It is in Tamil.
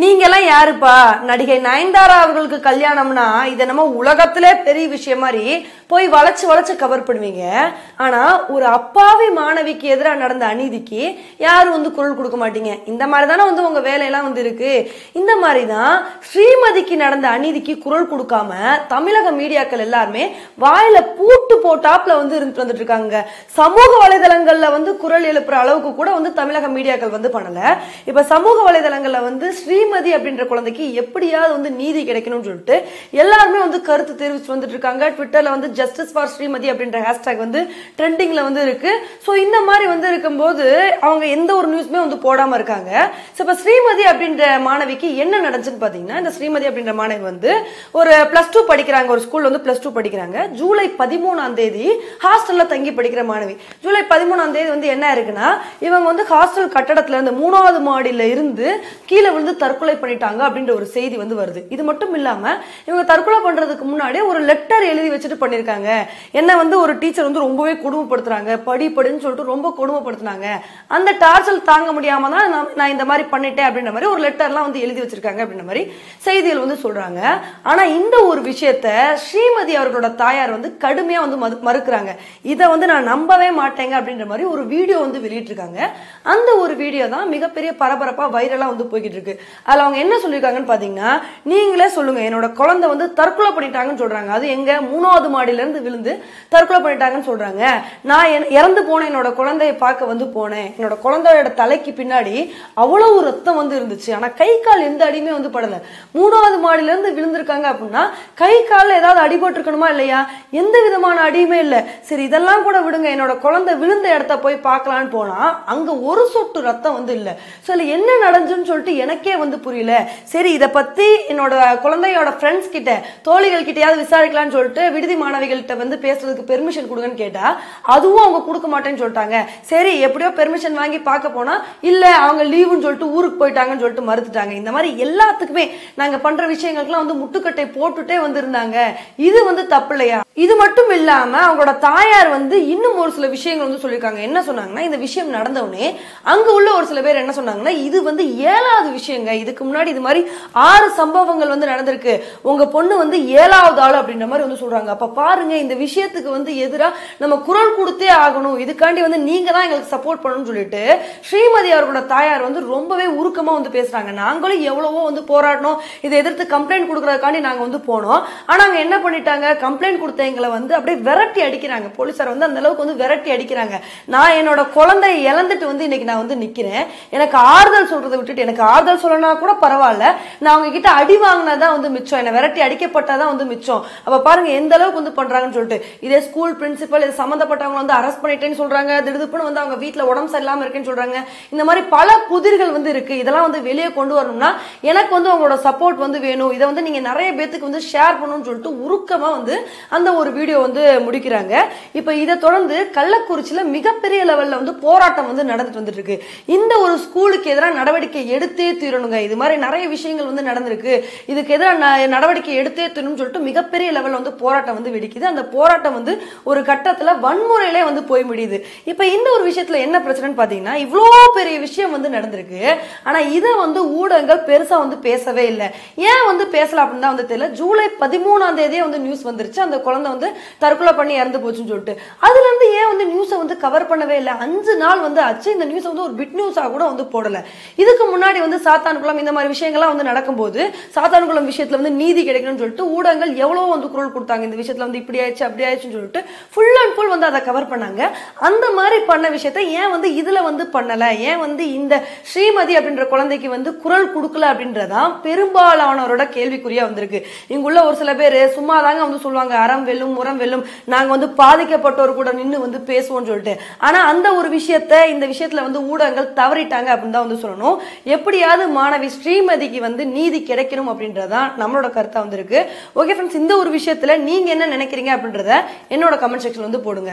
நீங்கெல்லாம் யாருப்பா? நடிகை நயன்தாரா அவர்களுக்கு கல்யாணம்னா இத நம்ம உலகத்திலே பெரிய விஷயம் மாதிரி போய் வளைச்சு வளைச்சு கவர் பண்ணுவீங்க. ஆனா ஒரு அப்பாவி மாணவிக்கு எதிராக நடந்த அநீதிக்கு யாரும் வந்து குரல் கொடுக்க மாட்டீங்க. இந்த மாதிரி தானே வந்து உங்க வேலையெல்லாம் வந்து இருக்கு. இந்த மாதிரி தான் ஸ்ரீமதிக்கு நடந்த அநீதிக்கு குரல் கொடுக்காம தமிழக மீடியாக்கள் எல்லாருமே வாயில பூட்டு போட்டாப்ல வந்து இருந்துட்டு வந்துட்டு இருக்காங்க சமூக வலைதளங்கள்ல வந்து குரல் எழுப்புற அளவுக்கு கூட வந்து தமிழக மீடியாக்கள் வந்து பண்ணல. இப்ப சமூக வலைதளங்கள்ல வந்து ஸ்ரீ ஸ்ரீமதி அப்படின்ற குழந்தைக்கு எப்படியாவது வந்து நீதி கிடைக்கணும்னு சொல்லிட்டு எல்லாருமே வந்து கருத்து தெரிவிச்சு வந்துட்டு இருக்காங்க. ட்விட்டர்ல வந்து ஜஸ்டிஸ் ஃபார் ஸ்ரீமதி அப்படின்ற ஹேஷ்டேக் வந்து ட்ரெண்டிங்ல வந்து இருக்கு. ஸோ இந்த மாதிரி வந்து இருக்கும்போது அவங்க எந்த ஒரு நியூஸ்மே வந்து போடாம இருக்காங்க. ஸோ இப்போ ஸ்ரீமதி அப்படின்ற மாணவிக்கு என்ன நடந்துச்சுன்னு பாத்தீங்கன்னா இந்த ஸ்ரீமதி அப்படின்ற மாணவி வந்து ஒரு பிளஸ் டூ படிக்கிறாங்க. ஒரு ஸ்கூல்ல வந்து பிளஸ் டூ படிக்கிறாங்க. ஜூலை பதிமூணாம் தேதி ஹாஸ்டல்ல தங்கி படிக்கிற மாணவி. ஜூலை பதிமூணாம் தேதி வந்து என்ன இருக்குன்னா இவங்க வந்து ஹாஸ்டல் கட்டடத்துல இருந்து மூணாவது மாடியில இருந்து கீழே விழுந்து தற்கொலை தற்கொலை பண்ணிட்டாங்க அப்படின்ற ஒரு செய்தி வந்து வருது. இது மட்டும் இல்லாம இவங்க தற்கொலை பண்றதுக்கு முன்னாடி ஒரு லெட்டர் எழுதி வச்சுட்டு பண்ணிருக்காங்க. என்ன வந்து ஒரு டீச்சர் வந்து ரொம்பவே கொடுமைப்படுத்துறாங்க. படி படின்னு சொல்லிட்டு ரொம்ப கொடுமைப்படுத்துனாங்க. அந்த டார்ச்சல் தாங்க முடியாம தான் நான் நான் இந்த மாதிரி பண்ணிட்டேன் அப்படின்ற மாதிரி ஒரு லெட்டர்லாம் வந்து எழுதி வச்சிருக்காங்க அப்படின்ற மாதிரி செய்திகள் வந்து சொல்றாங்க. ஆனா இந்த ஒரு விஷயத்த ஸ்ரீமதி அவர்களோட தாயார் வந்து கடுமையா வந்து மறு- மறுக்கிறாங்க. இதை வந்து நான் நம்பவே மாட்டேங்க அப்படின்ற மாதிரி ஒரு வீடியோ வந்து வெளியிட்டிருக்காங்க. அந்த ஒரு வீடியோ தான் மிகப்பெரிய பரபரப்பா வைரலா வந்து போய்கிட்டு இருக்கு. அதில் அவங்க என்ன சொல்லியிருக்காங்கன்னு பார்த்தீங்கன்னா நீங்களே சொல்லுங்க என்னோட குழந்தை வந்து தற்கொலை பண்ணிட்டாங்கன்னு சொல்றாங்க. அது எங்க மூணாவது மாடியிலேருந்து விழுந்து தற்கொலை பண்ணிட்டாங்கன்னு சொல்றாங்க. நான் என்- இறந்து போன என்னோட குழந்தையை பார்க்க வந்து போனேன். என்னோட குழந்தையோட தலைக்கு பின்னாடி அவ்வளவு ரத்தம் வந்து இருந்துச்சு. ஆனா கை கால் எந்த அடியுமே வந்து படல. மூணாவது மாடியிலேருந்து விழுந்திருக்காங்க அப்படின்னா கை காலில் ஏதாவது அடிபட்டு இருக்கணுமா இல்லையா? எந்த விதமான அடியுமே இல்லை. சரி இதெல்லாம் கூட விடுங்க. என்னோட குழந்தை விழுந்த இடத்த போய் பார்க்கலான்னு போனா அங்க ஒரு சொட்டு ரத்தம் வந்து இல்லை. சோ என்ன நடந்துன்னு சொல்லிட்டு எனக்கே வந்து புரியல. சரி இதை பத்தி என்னோட குழந்தையோட ஃப்ரெண்ட்ஸ் கிட்ட தோழிகள் கிட்டயாவது விசாரிக்கலாம்னு சொல்லிட்டு விடுதி மாணவிகள்கிட்ட வந்து பேசுறதுக்கு பெர்மிஷன் கொடுங்கன்னு கேட்டா அதுவும் அவங்க கொடுக்க மாட்டேன்னு சொல்லிட்டாங்க. சரி எப்படியோ பெர்மிஷன் வாங்கி பார்க்க போனா இல்ல அவங்க லீவுன்னு சொல்லிட்டு ஊருக்கு போயிட்டாங்கன்னு சொல்லிட்டு மறுத்துட்டாங்க. இந்த மாதிரி எல்லாத்துக்குமே நாங்க பண்ற விஷயங்களுக்குலாம் வந்து முட்டுக்கட்டை போட்டுட்டே வந்திருந்தாங்க. இது வந்து தப்பு இல்லையா? இது மட்டும் இல்லாம அவங்களோட தாயார் வந்து இன்னும் ஒரு சில விஷயங்கள் வந்து சொல்லியிருக்காங்க. என்ன சொன்னாங்கன்னா இந்த விஷயம் நடந்தவுடனே அங்க உள்ள ஒரு சில பேர் என்ன சொன்னாங்கன்னா இது வந்து ஏழாவது விஷயங்க. இதுக்கு முன்னாடி இது மாதிரி ஆறு சம்பவங்கள் வந்து நடந்திருக்கு. உங்க பொண்ணு வந்து ஏழாவது ஆள் அப்படின்ற மாதிரி வந்து சொல்றாங்க. அப்ப பாருங்க இந்த விஷயத்துக்கு வந்து எதிராக நம்ம குரல் கொடுத்தே ஆகணும். இதுக்காண்டி வந்து நீங்க தான் எங்களுக்கு சப்போர்ட் பண்ணணும்னு சொல்லிட்டு ஸ்ரீமதி அவர்களோட தாயார் வந்து ரொம்பவே உருக்கமா வந்து பேசுறாங்க. நாங்களும் எவ்வளவோ வந்து போராடணும் இதை எதிர்த்து கம்ப்ளைண்ட் கொடுக்கறதுக்காண்டி நாங்க வந்து போனோம். ஆனா அங்க என்ன பண்ணிட்டாங்க? கம்ப்ளைண்ட் கொடுத்த எங்களை வந்து அப்படியே விரட்டி அடிக்கிறாங்க. போலீசார் வந்து அந்த அளவுக்கு வந்து விரட்டி அடிக்கிறாங்க. நான் என்னோட குழந்தையை இழந்துட்டு வந்து இன்னைக்கு நான் வந்து நிக்கிறேன். எனக்கு ஆறுதல் சொல்றதை விட்டுட்டு எனக்கு ஆறுதல் சொல்லணும் கூட பரவாயில்ல. நான் அவங்க கிட்ட அடி வாங்கினதான் வந்து மிச்சம். என்னை விரட்டி அடிக்கப்பட்டாதான் வந்து மிச்சம். அப்ப பாருங்க எந்த அளவுக்கு வந்து பண்றாங்கன்னு சொல்லிட்டு. இதே ஸ்கூல் பிரின்சிபல் இது சம்பந்தப்பட்டவங்க வந்து அரெஸ்ட் பண்ணிட்டேன்னு சொல்றாங்க. திடுதுப்புன்னு வந்து அவங்க வீட்டுல உடம்பு சரியில்லாம இருக்குன்னு சொல்றாங்க. இந்த மாதிரி பல புதிர்கள் வந்து இருக்கு. இதெல்லாம் வந்து வெளியே கொண்டு வரணும்னா எனக்கு வந்து உங்களோட சப்போர்ட் வந்து வேணும். இதை வந்து நீங்க நிறைய பேத்துக்கு வந்து ஷேர் பண்ணணும்னு சொல்லிட்டு உருக்கமா வந்து அந்த ஒரு வீடியோ வந்து முடிக்கிறாங்க. இப்ப இதை தொடர்ந்து கள்ளக்குறிச்சியில மிகப்பெரிய லெவல்ல வந்து போராட்டம் வந்து நடந்துட்டு வந்துட்டு இருக்கு. இந்த ஒரு ஸ்கூலுக்கு எதிராக நடவடிக்கை எடுத்தே தீரணுங்க. இது மாதிரி நிறைய விஷயங்கள் வந்து நடந்திருக்கு. இதுக்கு எதிராக நடவடிக்கை எடுத்தே தீரணும்னு சொல்லிட்டு மிகப்பெரிய லெவல் வந்து போராட்டம் வந்து வெடிக்குது. அந்த போராட்டம் வந்து ஒரு கட்டத்துல வன்முறையிலே வந்து போய் முடியுது. இப்ப இந்த ஒரு விஷயத்துல என்ன பிரச்சனைன்னு பாத்தீங்கன்னா இவ்வளோ பெரிய விஷயம் வந்து நடந்திருக்கு. ஆனா இதை வந்து ஊடகங்கள் பெருசா வந்து பேசவே இல்லை. ஏன் வந்து பேசலாம் அப்படின்னு தான் வந்து தெரியல. ஜூலை பதிமூணாம் தேதியே வந்து நியூஸ் வந்துருச்சு. அந்த குழந்தை வந்து தற்கொலை பண்ணி இறந்து போச்சுன்னு சொல்லிட்டு. அதுல இருந்து ஏன் வந்து நியூஸை வந்து கவர் பண்ணவே இல்லை? அஞ்சு நாள் வந்து ஆச்சு. இந்த நியூஸை வந்து ஒரு பிட் நியூஸாக கூட வந்து போடல. இதுக்கு முன்னாடி வந்து சாத்தான்குளம் இந்த மாதிரி விஷயங்கள்லாம் வந்து நடக்கும்போது சாத்தான்குளம் விஷயத்துல வந்து நீதி கிடைக்கணும்னு சொல்லிட்டு ஊடகங்கள் எவ்வளவு வந்து குரல் கொடுத்தாங்க. இந்த விஷயத்துல வந்து இப்படி ஆயிடுச்சு அப்படி ஆயிடுச்சுன்னு சொல்லிட்டு ஃபுல் அண்ட் ஃபுல் வந்து அதை கவர் பண்ணாங்க. அந்த மாதிரி பண்ண விஷயத்த ஏன் வந்து இதுல வந்து பண்ணல? ஏன் வந்து இந்த ஸ்ரீமதி அப்படின்ற குழந்தைக்கு வந்து குரல் கொடுக்கல அப்படின்றதான் பெரும்பாலானவரோட கேள்விக்குறியா வந்திருக்கு. இங்குள்ள ஒரு சில பேர் சும்மா தாங்க வந்து சொல்லுவாங்க அறம் வெல்லும் உரம் வெல்லும் நாங்க வந்து பாதிக்கப்பட்டோர் கூட நின்று வந்து பேசுவோம்னு சொல்லிட்டு. ஆனா அந்த ஒரு விஷயத்த இந்த விஷயத்துல வந்து ஊடகங்கள் தவறிட்டாங்க அப்படின்னு தான் வந்து சொல்லணும். எப்படியாவது மாணவி ஸ்ரீமதிக்கு வந்து நீதி கிடைக்கணும் அப்படின்றதான் நம்மளோட கருத்தா வந்திருக்கு. ஓகே ஃப்ரெண்ட்ஸ் இந்த ஒரு விஷயத்துல நீங்க என்ன நினைக்கிறீங்க அப்படின்றத என்னோட கமெண்ட் செக்ஷன் வந்து போடுங்க.